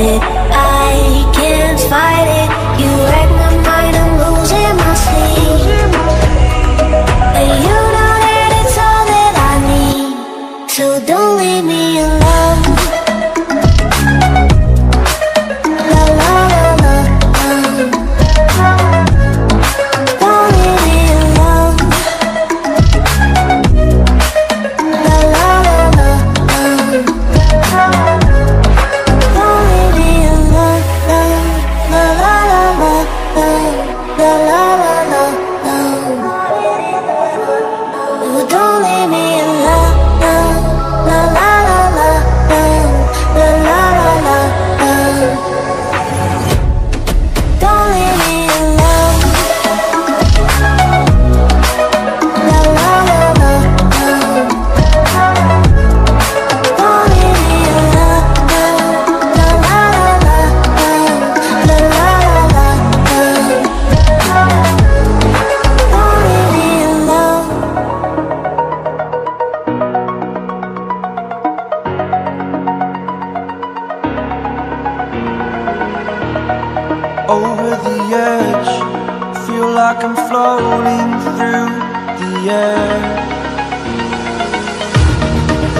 it,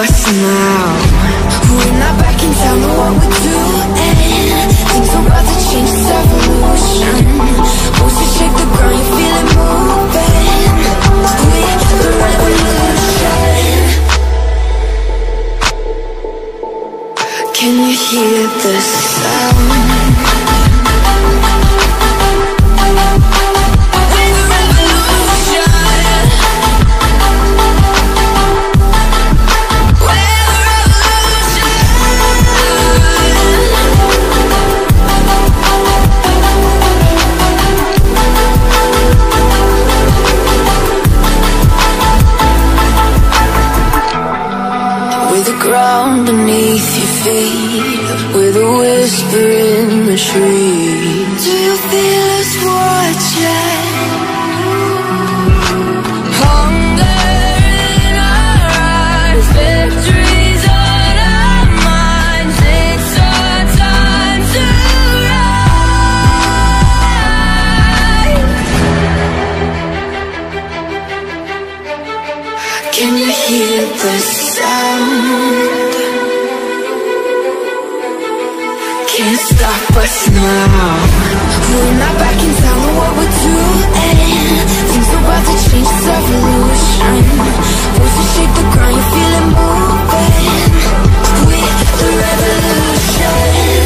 Us now. We're not back in town, know what we're doing. Things are about to change, it's evolution. Moves shake the ground, you feel it moving. We're the revolution. Can you hear the sound? Whisper in the trees Do you feel can't stop us now. We're not back in time on what we're doing. Things about to change, it's evolution. Voices shake the ground, you feel it moving. With the revolution.